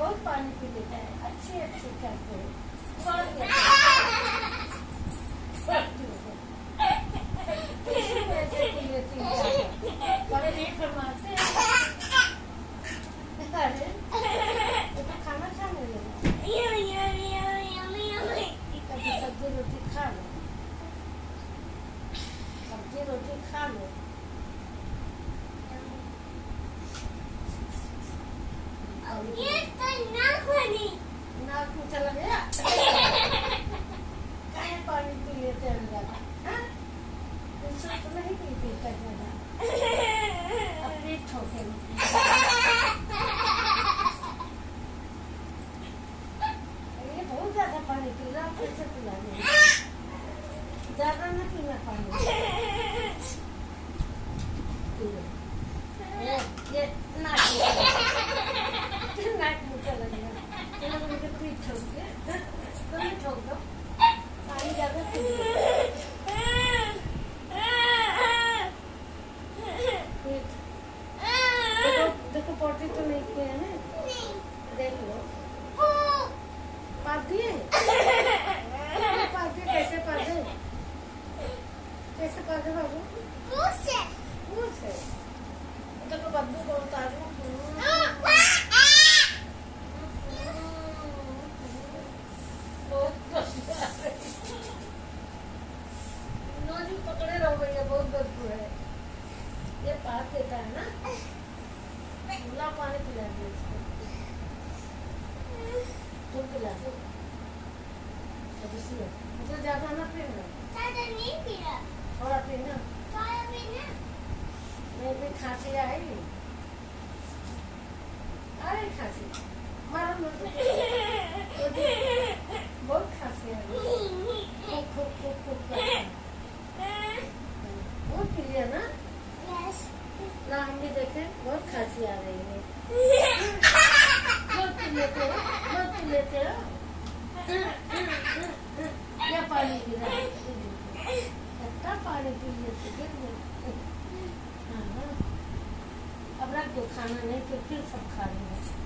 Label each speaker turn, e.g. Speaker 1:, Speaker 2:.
Speaker 1: बहुत पानी पी लेता है। अच्छे अच्छे करते तो खाना खाने लगा। खा लो। सब्ज़ी रोटी खा लो।
Speaker 2: ना बनी
Speaker 1: नाक में चला गया काहे पानी पी लेते हैं ज़्यादा हाँ? इससे तो नहीं पीता ज़्यादा अपने ठोके ये बहुत ज़्यादा पानी पी रहा कैसे पिला दे ज़्यादा न पीना पानी ये ये नाक में नाक में चला गया चलो मुझे पीठ ठोक के तुम भी ठोक दो पानी ज़्यादा पी लो पीठ देखो देखो पोटी तो नहीं किए हैं देख लो पाप दिए पाप दिए कैसे पादे कैसे पादे बाबू
Speaker 2: पूछ है
Speaker 1: को उतारो रही है। पकड़े रहो भैया बहुत बदबू है। ये पाप देता है ना? खुला पानी पिला दो इसको। तुम पिला दो। अब इसलिए मतलब ज़्यादा ना पीना थोड़ा पीना मेरे भी खांसी आएगी अरे खांसी मारो मत बहुत खांसी आ रही है खूब खूब खूब खूब करता है। बहुत पी लिया ना ना हम भी देखें बहुत खांसी आ रही है बहुत पी लेते हो बहुत पी लेते हो क्या पानी पी रहा है कितना पानी पी लेते फिर हाँ अब रख दो खाना नहीं तो फिर सब खा लेंगे।